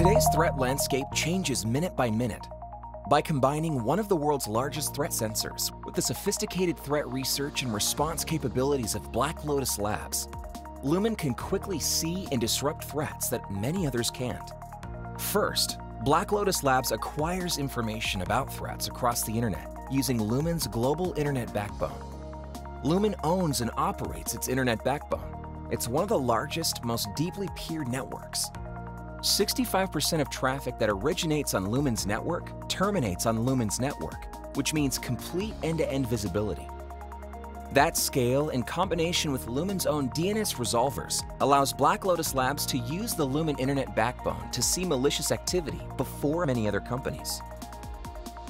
Today's threat landscape changes minute by minute. By combining one of the world's largest threat sensors with the sophisticated threat research and response capabilities of Black Lotus Labs, Lumen can quickly see and disrupt threats that many others can't. First, Black Lotus Labs acquires information about threats across the internet using Lumen's global internet backbone. Lumen owns and operates its internet backbone. It's one of the largest, most deeply peered networks. 65% of traffic that originates on Lumen's network terminates on Lumen's network, which means complete end-to-end visibility. That scale, in combination with Lumen's own DNS resolvers, allows Black Lotus Labs to use the Lumen Internet backbone to see malicious activity before many other companies.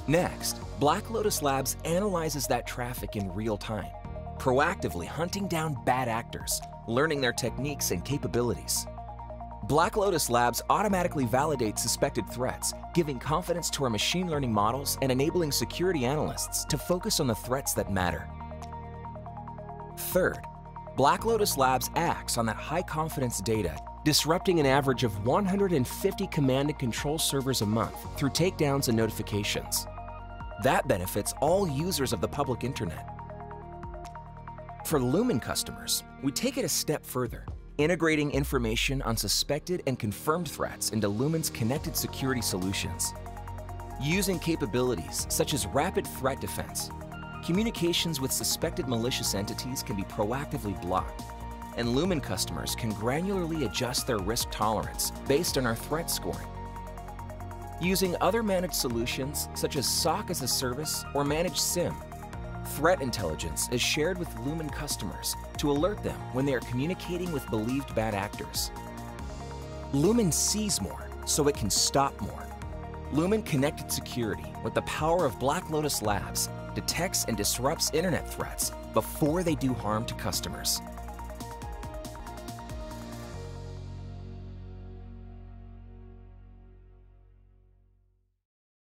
Next, Black Lotus Labs analyzes that traffic in real time, proactively hunting down bad actors, learning their techniques and capabilities. Black Lotus Labs automatically validates suspected threats, giving confidence to our machine learning models and enabling security analysts to focus on the threats that matter. Third, Black Lotus Labs acts on that high confidence data, disrupting an average of 150 command and control servers a month through takedowns and notifications. That benefits all users of the public internet. For Lumen customers, we take it a step further, integrating information on suspected and confirmed threats into Lumen's connected security solutions. Using capabilities such as rapid threat defense, communications with suspected malicious entities can be proactively blocked, and Lumen customers can granularly adjust their risk tolerance based on our threat scoring. Using other managed solutions such as SOC as a service or managed SIEM, threat intelligence is shared with Lumen customers to alert them when they are communicating with believed bad actors. Lumen sees more so it can stop more. Lumen Connected Security, with the power of Black Lotus Labs, detects and disrupts internet threats before they do harm to customers.